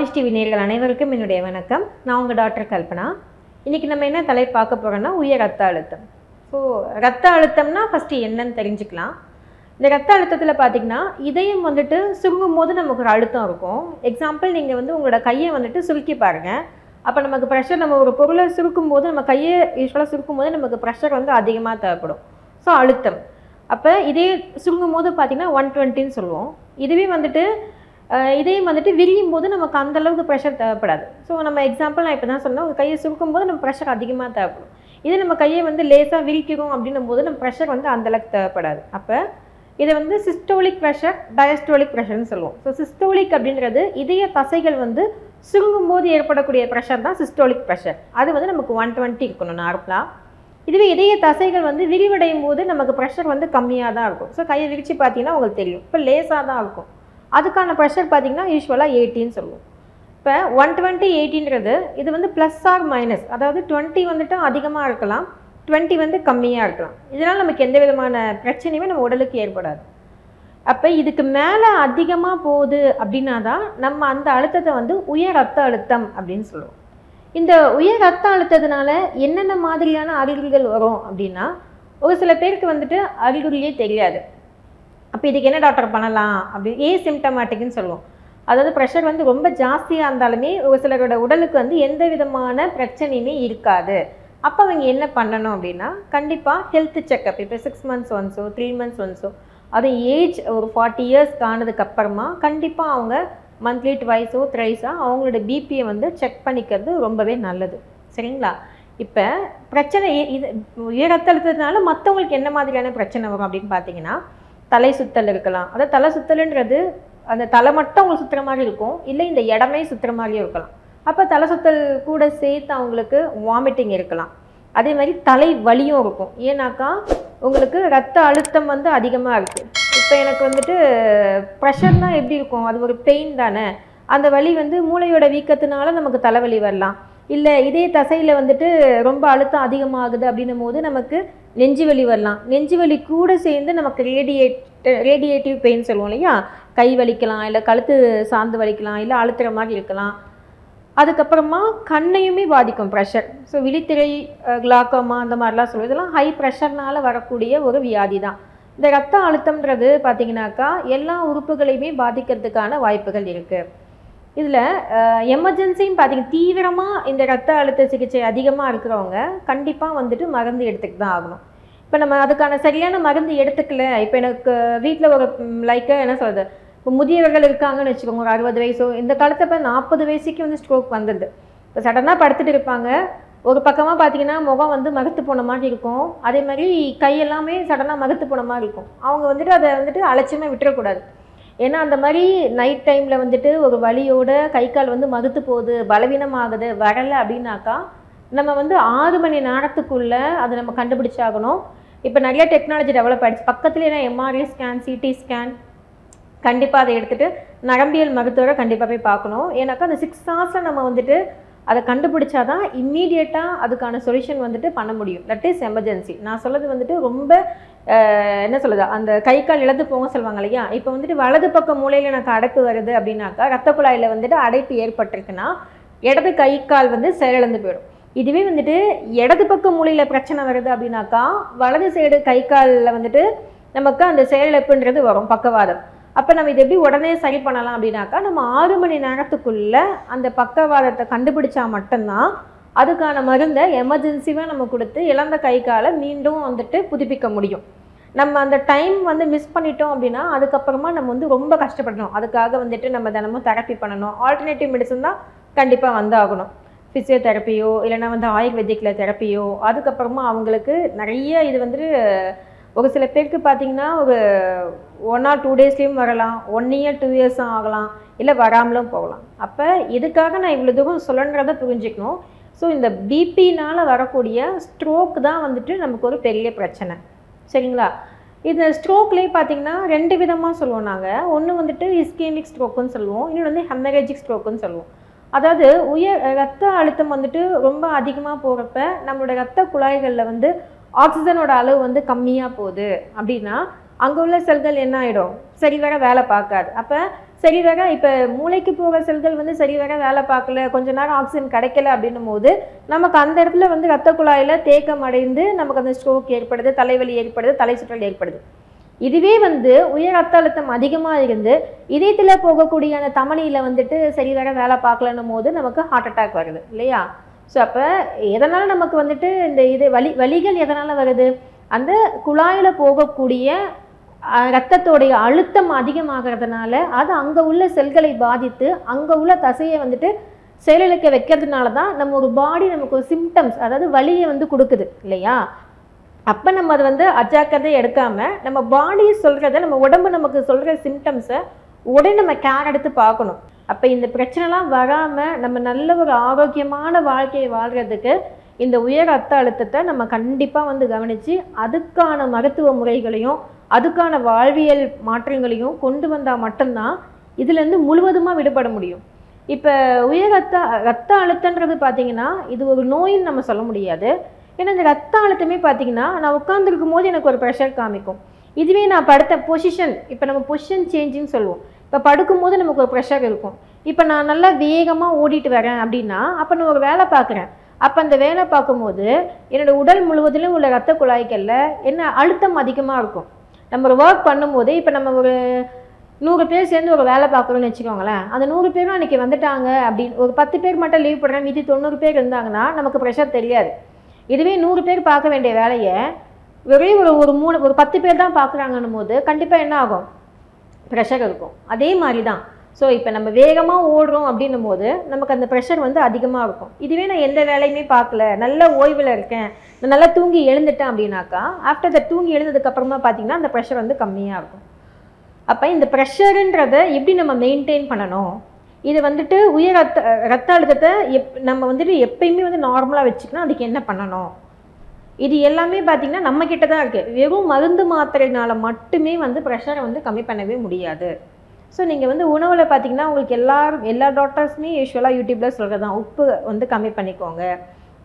AYUSH TV நேர்கள் அனைவருக்கும் என்னுடைய வணக்கம். நான் உங்கள் டாக்டர் கல்பனா. இன்றைக்கி நம்ம என்ன தலை பார்க்க போகிறோன்னா உயர் ரத்த அழுத்தம். ஸோ ரத்த அழுத்தம்னா ஃபஸ்ட்டு என்னன்னு தெரிஞ்சுக்கலாம். இந்த ரத்த அழுத்தத்தில் பார்த்தீங்கன்னா இதயம் வந்துட்டு சுருங்கும் போது நமக்கு ஒரு அழுத்தம் இருக்கும். எக்ஸாம்பிள் நீங்கள் வந்து உங்களோட கையை வந்துட்டு சுருக்கி பாருங்கள் அப்போ நமக்கு ப்ரெஷர் நம்ம ஒரு பொருளை சுருக்கும் போது நம்ம கையை யூஸ்வலாக சுருக்கும் போது நமக்கு ப்ரெஷர் வந்து அதிகமாக தேவைப்படும். ஸோ அழுத்தம். அப்போ இதே சுருங்கும் போது பார்த்தீங்கன்னா ஒன் டுவெண்ட்டின்னு சொல்லுவோம். இதுவே வந்துட்டு இதையும் வந்துட்டு விரியும் போது நமக்கு அந்தளவுக்கு ப்ரெஷர் தேவைப்படாது. ஸோ நம்ம எக்ஸாம்பிள் நான் இப்போ தான் சொன்னேன். உங்கள் கையை சுருக்கும் போது நம்ம ப்ரெஷர் அதிகமாக தேவைப்படும். இதே நம்ம கையை வந்து லேசாக விரிக்கிறோம் அப்படின்னும் போது நம்ம ப்ரெஷர் வந்து அந்தளவுக்கு தேவைப்படாது. அப்போ இதை வந்து சிஸ்டோலிக் ப்ரெஷர் டயஸ்டோலிக் ப்ரெஷர்னு சொல்லுவோம். ஸோ சிஸ்டோலிக் அப்படின்றது இதய தசைகள் வந்து சுருங்கும் போது ஏற்படக்கூடிய ப்ரெஷர் தான் சிஸ்டோலிக் ப்ரெஷர் அது வந்து நமக்கு ஒன் டுவெண்ட்டி இருக்கணும் நார்மலாக இதுவே இதய தசைகள் வந்து விரிவடையும் போது நமக்கு ப்ரெஷர் வந்து கம்மியாக தான் இருக்கும். ஸோ கையை விரித்து பார்த்தீங்கன்னா உங்களுக்கு தெரியும். இப்போ லேசாக தான் இருக்கும். அதுக்கான ப்ரெஷர் பார்த்தீங்கன்னா யூஸ்வலாக எயிட்டின்னு சொல்லுவோம். இப்போ ஒன் டுவெண்ட்டி எயிட்டின்றது இது வந்து ப்ளஸ் ஆர் மைனஸ் அதாவது டுவெண்ட்டி வந்துட்டு அதிகமாக இருக்கலாம் டுவெண்ட்டி வந்து கம்மியாக இருக்கலாம். இதனால் நமக்கு எந்த விதமான பிரச்சனையுமே நம்ம உடலுக்கு ஏற்படாது. அப்போ இதுக்கு மேலே அதிகமாக போகுது அப்படின்னா தான் நம்ம அந்த அழுத்தத்தை வந்து உயர் ரத்த அழுத்தம் அப்படின்னு சொல்லுவோம். இந்த உயர் ரத்த அழுத்தத்தினால என்னென்ன மாதிரியான அறிகுறிகள் வரும் அப்படின்னா ஒரு சில பேருக்கு வந்துட்டு அறிகுறியே தெரியாது. அப்போ இதுக்கு என்ன டாக்டர் பண்ணலாம்? அப்படி ஏ சிம்டமேட்டிக்னு சொல்லுவோம். அதாவது ப்ரெஷர் வந்து ரொம்ப ஜாஸ்தியாக இருந்தாலுமே ஒரு சிலரோட உடலுக்கு வந்து எந்த விதமான பிரச்சனையுமே இருக்காது. அப்போ அவங்க என்ன பண்ணணும் அப்படின்னா கண்டிப்பாக ஹெல்த் செக்கப் இப்போ சிக்ஸ் மந்த்ஸ் ஒன்ஸோ த்ரீ மந்த்ஸ் ஒன்ஸோ அது ஏஜ் ஒரு ஃபார்ட்டி இயர்ஸ் ஆனதுக்கு அப்புறமா கண்டிப்பாக அவங்க மந்த்லி ட்வைஸோ த்ரைஸோ அவங்களோட பிபியை வந்து செக் பண்ணிக்கிறது ரொம்பவே நல்லது. சரிங்களா? இப்போ பிரச்சனை இது உயர் ரத்த அழுத்தத்தினால மற்றவங்களுக்கு என்ன மாதிரியான பிரச்சனை வரும் அப்படின்னு பார்த்தீங்கன்னா தலை சுத்தல் இருக்கலாம். அதாவது தலை சுத்தல்ன்றது அந்த தலை மட்டும் உங்களுக்கு சுற்றுற மாதிரி இருக்கும். இல்லை இந்த இடமே சுற்றுற மாதிரியும் இருக்கலாம். அப்போ தலை சுத்தல் கூட சேர்த்து அவங்களுக்கு வாமிட்டிங் இருக்கலாம். அதே மாதிரி தலை வலியும் இருக்கும். ஏன்னாக்கா உங்களுக்கு ரத்த அழுத்தம் வந்து அதிகமாக இருக்குது இப்போ எனக்கு வந்துட்டு ப்ரெஷர்னால் எப்படி இருக்கும்? அது ஒரு பெயின் தானே. அந்த வலி வந்து மூளையோட வீக்கத்தினால நமக்கு தலைவலி வரலாம். இல்லை இதே தசையில் வந்துட்டு ரொம்ப அழுத்தம் அதிகமாகுது அப்படின்னும் போது நமக்கு நெஞ்சு வலி வரலாம். நெஞ்சு வலி கூட சேர்ந்து நமக்கு ரேடியேட் ரேடியேட்டிவ் பெயின் சொல்லுவோம் இல்லையா? கை வலிக்கலாம் இல்லை கழுத்து சார்ந்து வலிக்கலாம் இல்லை அழுத்துற மாதிரி இருக்கலாம். அதுக்கப்புறமா கண்ணையுமே பாதிக்கும் ப்ரெஷர் ஸோ விழித்திரை கிளாக்கோமா அந்த மாதிரிலாம் சொல்லுவோம். இதெல்லாம் ஹை ப்ரெஷர்னால் வரக்கூடிய ஒரு வியாதி தான். இந்த ரத்த அழுத்தம்ன்றது பார்த்தீங்கன்னாக்கா எல்லா உறுப்புகளையுமே பாதிக்கிறதுக்கான வாய்ப்புகள் இருக்குது இதில் எமர்ஜென்சின்னு பார்த்தீங்க தீவிரமாக இந்த ரத்த அழுத்த சிகிச்சை அதிகமாக இருக்கிறவங்க கண்டிப்பாக வந்துட்டு மருந்து எடுத்துக்கிட்டு தான் ஆகணும். இப்போ நம்ம அதுக்கான சரியான மருந்து எடுத்துக்கல இப்போ எனக்கு வீட்டில் ஒரு லைக்காக என்ன சொல்கிறது இப்போ முதியவர்கள் இருக்காங்கன்னு வச்சுக்கோங்க ஒரு அறுபது வயசோ இந்த காலத்தில் இப்போ நாற்பது வயசுக்கு வந்து ஸ்ட்ரோக் வந்துடுது இப்போ சடனாக படுத்துட்டு இருப்பாங்க ஒரு பக்கமாக பார்த்தீங்கன்னா முகம் வந்து மகத்து போன மாதிரி இருக்கும். அதே மாதிரி கையெல்லாமே சடனாக மகத்து போன மாதிரி இருக்கும். அவங்க வந்துட்டு அதை வந்துட்டு அலட்சியமாக விட்டுறக்கூடாது. ஏன்னா அந்த மாதிரி நைட் டைமில் வந்துட்டு ஒரு வலியோட கை கால் வந்து மகுத்து போகுது பலவீனமாகுது வரலை அப்படின்னாக்கா நம்ம வந்து ஆறு மணி நேரத்துக்குள்ளே அதை நம்ம கண்டுபிடிச்சாகணும். இப்போ நிறைய டெக்னாலஜி டெவலப் ஆகிடுச்சு பக்கத்துலேயே எம்ஆர்ஐ ஸ்கேன் சிடி ஸ்கேன் கண்டிப்பாக அதை எடுத்துகிட்டு நரம்பியல் மருத்துவரை கண்டிப்பாக போய் பார்க்கணும். ஏன்னாக்கா அந்த சிக்ஸ் ஹவர்ஸில் நம்ம வந்துட்டு அதை கண்டுபிடிச்சா தான் இம்மீடியட்டாக அதுக்கான சொல்யூஷன் வந்துட்டு பண்ண முடியும். தட் இஸ் எமர்ஜென்சி நான் சொல்கிறது வந்துட்டு ரொம்ப என்ன சொல்லுது அந்த கை கால் இழந்து போங்க சொல்லுவாங்க இல்லையா? இப்போ வந்துட்டு வலது பக்கம் மூலையில் எனக்கு அடைப்பு வருது அப்படின்னாக்கா ரத்த குழாயில் வந்துட்டு அடைப்பு ஏற்பட்டிருக்குன்னா இடது கை கால் வந்து செயலிழந்து போயிடும். இதுவே வந்துட்டு இடது பக்கம் மூலையில் பிரச்சனை வருது அப்படின்னாக்கா வலது சைடு கை காலில் வந்துட்டு நமக்கு அந்த செயலிழப்புன்றது வரும் பக்கவாதம். அப்போ நம்ம இதை எப்படி உடனே சரி பண்ணலாம் அப்படின்னாக்கா நம்ம ஆறு மணி நேரத்துக்குள்ளே அந்த பக்கவாதத்தை கண்டுபிடிச்சா மட்டும்தான் அதுக்கான மருந்தை எமர்ஜென்சிவாக நம்ம கொடுத்து இழந்த கை காலை மீண்டும் வந்துட்டு புதுப்பிக்க முடியும். நம்ம அந்த டைம் வந்து மிஸ் பண்ணிட்டோம் அப்படின்னா அதுக்கப்புறமா நம்ம வந்து ரொம்ப கஷ்டப்படணும். அதுக்காக வந்துட்டு நம்ம தினமும் தெரப்பி பண்ணணும். ஆல்டர்னேட்டிவ் மெடிசன் தான் கண்டிப்பாக வந்து ஆகணும் ஃபிசியோதெரப்பியோ இல்லைன்னா வந்து ஆயுர்வேதிக்கில் தெரப்பியோ அதுக்கப்புறமா அவங்களுக்கு நிறைய இது வந்துட்டு ஒரு சில பேருக்கு பார்த்தீங்கன்னா ஒரு ஒன் ஆர் டூ டேஸ்லேயும் வரலாம் ஒன் இயர் டூ இயர்ஸும் ஆகலாம் இல்லை வராமலும் போகலாம். அப்போ இதுக்காக நான் இவ்வளோ தூரம் சொல்லணுன்றதை புரிஞ்சுக்கணும். ஸோ இந்த பிபினால் வரக்கூடிய ஸ்ட்ரோக் தான் வந்துட்டு நமக்கு ஒரு பெரிய பிரச்சனை. சரிங்களா? இந்த ஸ்ட்ரோக்லேயே பார்த்தீங்கன்னா ரெண்டு விதமாக சொல்லுவோம் நாங்கள் ஒன்று வந்துட்டு இஸ்கேமிக் ஸ்ட்ரோக்குன்னு சொல்லுவோம். இன்னொன்று வந்து ஹெமரேஜிக் ஸ்ட்ரோக்குன்னு சொல்லுவோம். அதாவது உயர் ரத்த அழுத்தம் வந்துட்டு ரொம்ப அதிகமாக போகிறப்ப நம்மளோட ரத்த குழாய்களில் வந்து ஆக்சிஜனோட அளவு வந்து கம்மியாக போகுது. அப்படின்னா அங்கே உள்ள செல்கள் என்ன ஆகிடும் சரிவர வேலை பார்க்காது. அப்போ சரிவர இப்போ மூளைக்கு போகிற செல்கள் வந்து சரிவர வேலை பார்க்கல கொஞ்ச நேரம் ஆக்சிஜன் கிடைக்கல அப்படின்னும் போது நமக்கு அந்த இடத்துல வந்து ரத்த குழாயில் தேக்கம் அடைந்து நமக்கு அந்த ஸ்ட்ரோக் ஏற்படுது தலைவலி ஏற்படுது தலை சுற்றல் ஏற்படுது. இதுவே வந்து உயர் ரத்த அழுத்தம் அதிகமாக இருந்து இதயத்தில் போகக்கூடிய அந்த தமனியில் வந்துட்டு சரிவர வேலை பார்க்கலன்னும் போது நமக்கு ஹார்ட் அட்டாக் வருது இல்லையா? ஸோ அப்போ எதனால் நமக்கு வந்துட்டு இந்த இது வலி வலிகள் எதனால் வருது? அந்த குழாயில் போகக்கூடிய ரத்தத்தோடைய அழுத்தம் அதிகமாகிறதுனால அது அங்கே உள்ள செல்களை பாதித்து அங்கே உள்ள தசையை வந்துட்டு செயலிழக்க வைக்கிறதுனால தான் நம்ம ஒரு பாடி நமக்கு ஒரு சிம்டம்ஸ் அதாவது வலியை வந்து கொடுக்குது இல்லையா? அப்போ நம்ம அதை வந்து அஜாக்கிரதை எடுக்காமல் நம்ம பாடி சொல்கிறத நம்ம உடம்பு நமக்கு சொல்கிற சிம்டம்ஸை உடனே நம்ம கேர் எடுத்து பார்க்கணும். அப்போ இந்த பிரச்சனைலாம் வராமல் நம்ம நல்ல ஒரு ஆரோக்கியமான வாழ்க்கையை வாழ்கிறதுக்கு இந்த உயர் ரத்த அழுத்தத்தை நம்ம கண்டிப்பாக வந்து கவனித்து அதுக்கான மருத்துவ முறைகளையும் அதுக்கான வாழ்வியல் மாற்றங்களையும் கொண்டு வந்தால் மட்டும்தான் இதுலேருந்து முழுவதுமாக விடுபட முடியும். இப்போ உயர் ரத்த ரத்த அழுத்தன்றது பார்த்தீங்கன்னா இது ஒரு நோயின்னு நம்ம சொல்ல முடியாது. ஏன்னா இந்த ரத்த அழுத்தமே பார்த்தீங்கன்னா நான் உட்காந்துருக்கும் போது எனக்கு ஒரு ப்ரெஷர் காமிக்கும். இதுவே நான் படுத்த பொசிஷன் இப்போ நம்ம பொசிஷன் சேஞ்சுன்னு சொல்லுவோம். இப்போ படுக்கும்போது நமக்கு ஒரு ப்ரெஷர் இருக்கும். இப்போ நான் நல்லா வேகமாக ஓடிட்டு வரேன் அப்படின்னா அப்போ நான் ஒரு வேலை பார்க்குறேன். அப்போ அந்த வேலை பார்க்கும்போது என்னோட உடல் முழுவதிலும் உள்ள ரத்த குழாய்களில் என்ன அழுத்தம் அதிகமாக இருக்கும். நம்ம ஒரு ஒர்க் பண்ணும்போது இப்போ நம்ம ஒரு நூறு பேர் சேர்ந்து ஒரு வேலை பார்க்குறோம்னு வச்சுக்கோங்களேன். அந்த நூறு பேரும் அன்றைக்கி வந்துட்டாங்க அப்படின்னு ஒரு பத்து பேர் மட்டும் லீவ் போடுறேன் மீதி தொண்ணூறு பேர் இருந்தாங்கன்னா நமக்கு ப்ரெஷர் தெரியாது. இதுவே நூறு பேர் பார்க்க வேண்டிய வேலையை வெறும் ஒரு ஒரு மூணு ஒரு பத்து பேர் தான் பார்க்குறாங்கன்னும் போது கண்டிப்பாக என்ன ஆகும்? ப்ரெஷர் இருக்கும். அதே மாதிரி தான் ஸோ இப்போ நம்ம வேகமாக ஓடுறோம் அப்படின்னும் போது நமக்கு அந்த ப்ரெஷர் வந்து அதிகமாக இருக்கும். இதுவே நான் எந்த வேலையுமே பார்க்கல. நல்ல ஓய்வில் இருக்கேன். நான் நல்லா தூங்கி எழுந்துட்டேன் அப்படின்னாக்கா ஆஃப்டர் த தூங்கி எழுந்ததுக்கப்புறமா பார்த்தீங்கன்னா அந்த ப்ரெஷர் வந்து கம்மியாக இருக்கும். அப்போ இந்த ப்ரெஷருன்றதை எப்படி நம்ம மெயின்டைன் பண்ணணும்? இது வந்துட்டு உயர் ரத்த ரத்த அழுத்தத்தை எப் நம்ம வந்துட்டு எப்பயுமே வந்து நார்மலாக வச்சுக்கணும் அதுக்கு என்ன பண்ணணும்? இது எல்லாமே பார்த்தீங்கன்னா நம்ம கிட்ட தான் இருக்குது வெறும் மருந்து மாத்திரைனால மட்டுமே வந்து ப்ரெஷரை வந்து கம்மி பண்ணவே முடியாது. ஸோ நீங்கள் வந்து உணவில் பார்த்தீங்கன்னா உங்களுக்கு எல்லாரும் எல்லா டாக்டர்ஸுமே யூஸ்வலாக யூடியூப்பில் சொல்கிறது தான் உப்பு வந்து கம்மி பண்ணிக்கோங்க.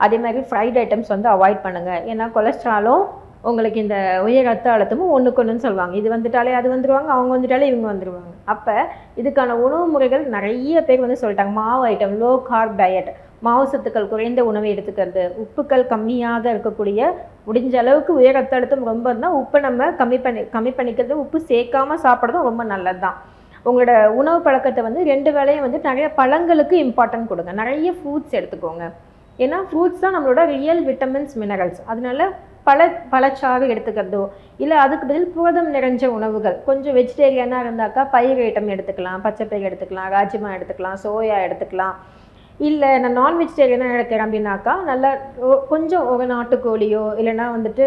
அதே மாதிரி ஃப்ரைட் ஐட்டம்ஸ் வந்து அவாய்ட் பண்ணுங்கள் ஏன்னா கொலஸ்ட்ராலும் உங்களுக்கு இந்த உயர் ரத்த அழுத்தமும் ஒன்றுக்கு ஒன்றுன்னு சொல்லுவாங்க. இது வந்துட்டாலே அது வந்துடுவாங்க அவங்க வந்துட்டாலே இவங்க வந்துடுவாங்க அப்போ இதுக்கான உணவு முறைகள் நிறைய பேர் வந்து சொல்லிட்டாங்க. மாவு ஐட்டம் லோ கார்ப் டயட் மாவு சத்துக்கள் குறைந்த உணவை எடுத்துக்கிறது. உப்புக்கள் கம்மியாக இருக்கக்கூடிய முடிஞ்ச அளவுக்கு உயர் ரத்த அழுத்தம் ரொம்ப இருந்தால் உப்பை நம்ம கம்மி பண்ணி கம்மி பண்ணிக்கிறது உப்பு சேர்க்காம சாப்பிட்றதும் ரொம்ப நல்லது தான் உங்களோட உணவு பழக்கத்தை வந்து ரெண்டு வேலையும் வந்து நிறைய பழங்களுக்கு இம்பார்ட்டன்ட் கொடுங்க. நிறைய ஃப்ரூட்ஸ் எடுத்துக்கோங்க. ஏன்னா ஃப்ரூட்ஸ் தான் நம்மளோட ரியல் விட்டமின்ஸ் மினரல்ஸ் அதனால பழ பழச்சாறு எடுத்துக்கிறதோ இல்லை அதுக்கு பதில் புரதம் நிறைஞ்ச உணவுகள். கொஞ்சம் வெஜிடேரியனாக இருந்தாக்கா பயிர் ஐட்டம் எடுத்துக்கலாம். பச்சைப்பயிர் எடுத்துக்கலாம். ராஜ்மா எடுத்துக்கலாம். சோயா எடுத்துக்கலாம். இல்லை நான் நான் வெஜிடேரியனாக எடுக்கிறேன் அப்படின்னாக்கா நல்லா கொஞ்சம் ஒரு நாட்டுக்கோழியோ இல்லைன்னா வந்துட்டு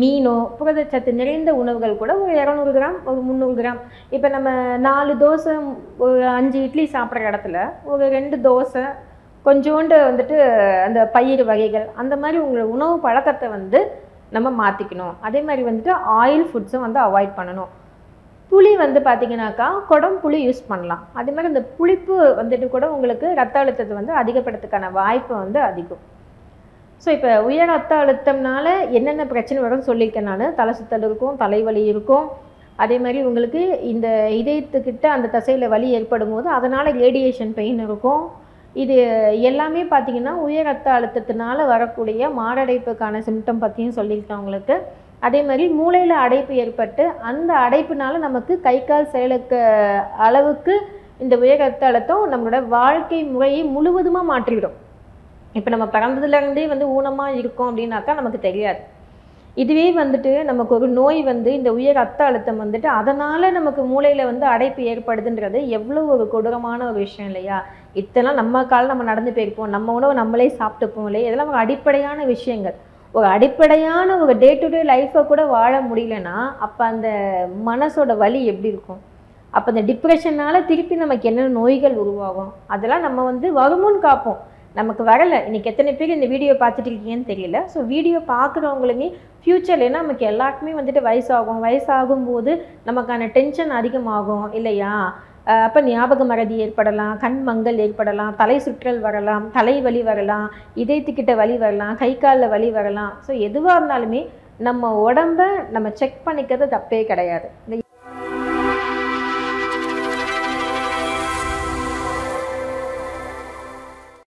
மீனோ புரதச்சத்து நிறைந்த உணவுகள் கூட ஒரு இரநூறு கிராம் ஒரு முந்நூறு கிராம். இப்போ நம்ம நாலு தோசை ஒரு அஞ்சு இட்லி சாப்பிட்ற இடத்துல ஒரு ரெண்டு தோசை கொஞ்சோண்டு வந்துட்டு அந்த பயிர் வகைகள் அந்த மாதிரி உங்களோட உணவு பழக்கத்தை வந்து நம்ம மாற்றிக்கணும் அதே மாதிரி வந்துட்டு ஆயில் ஃபுட்ஸும் வந்து அவாய்ட் பண்ணணும். புளி வந்து பார்த்தீங்கன்னாக்கா குடம் புளி யூஸ் பண்ணலாம். அதே மாதிரி இந்த புளிப்பு வந்துட்டு கூட உங்களுக்கு ரத்த அழுத்தத்தை வந்து அதிகப்படுறதுக்கான வாய்ப்பு வந்து அதிகம். ஸோ இப்போ உயர் ரத்த அழுத்தம்னால என்னென்ன பிரச்சனை வரும்னு சொல்லியிருக்கேன் நான். தலை சுத்தல் இருக்கும் தலைவலி இருக்கும். அதே மாதிரி உங்களுக்கு இந்த இதயத்துக்கிட்ட அந்த தசையில் வலி ஏற்படும் போது அதனால் ரேடியேஷன் பெயின் இருக்கும். இது எல்லாமே பார்த்தீங்கன்னா உயர் ரத்த அழுத்தத்தினால வரக்கூடிய மாரடைப்புக்கான சிம்டம் பற்றியும் சொல்லியிருக்கேன் உங்களுக்கு. அதே மாதிரி மூளையில் அடைப்பு ஏற்பட்டு அந்த அடைப்புனால நமக்கு கை கால் செயலுக்கு அளவுக்கு இந்த உயர் ரத்த அழுத்தம் நம்மளோட வாழ்க்கை முறையை முழுவதுமாக மாற்றிவிடும். இப்போ நம்ம பிறந்ததுலேருந்தே வந்து ஊனமாக இருக்கோம் அப்படின்னாக்கா நமக்கு தெரியாது. இதுவே வந்துட்டு நமக்கு ஒரு நோய் வந்து இந்த உயர் ரத்த அழுத்தம் வந்துட்டு அதனால் நமக்கு மூளையில் வந்து அடைப்பு ஏற்படுதுன்றது எவ்வளோ ஒரு கொடூரமான ஒரு விஷயம் இல்லையா? இத்தனை நம்ம காலம் நம்ம நடந்து போயிருப்போம் நம்ம உணவை நம்மளே சாப்பிட்டுப்போம் இல்லையா? இதெல்லாம் அடிப்படையான விஷயங்கள். ஒரு அடிப்படையான ஒரு டே டு டே லைஃப்பை கூட வாழ முடியலன்னா அப்போ அந்த மனசோட வலி எப்படி இருக்கும்? அப்போ அந்த டிப்ரெஷனால் திருப்பி நமக்கு என்னென்ன நோய்கள் உருவாகும்? அதெல்லாம் நம்ம வந்து வருமுன்னு காப்போம். நமக்கு வரலை. இன்னைக்கு எத்தனை பேர் இந்த வீடியோ பார்த்துட்டு இருக்கீங்கன்னு தெரியல. ஸோ வீடியோ பார்க்குறவங்களுமே ஃப்யூச்சரில் ஏன்னா நமக்கு எல்லாருக்குமே வந்துட்டு வயசாகும். வயசாகும் போது நமக்கான டென்ஷன் அதிகமாகும். இல்லையா? அப்போ ஞாபக மறதி ஏற்படலாம் கண் மங்கல் ஏற்படலாம் தலை சுற்றல் வரலாம் தலைவலி வரலாம் இதயத்துக்கிட்ட வலி வரலாம் கை காலில் வலி வரலாம். ஸோ எதுவாக இருந்தாலுமே நம்ம உடம்ப நம்ம செக் பண்ணிக்கிறது தப்பே கிடையாது.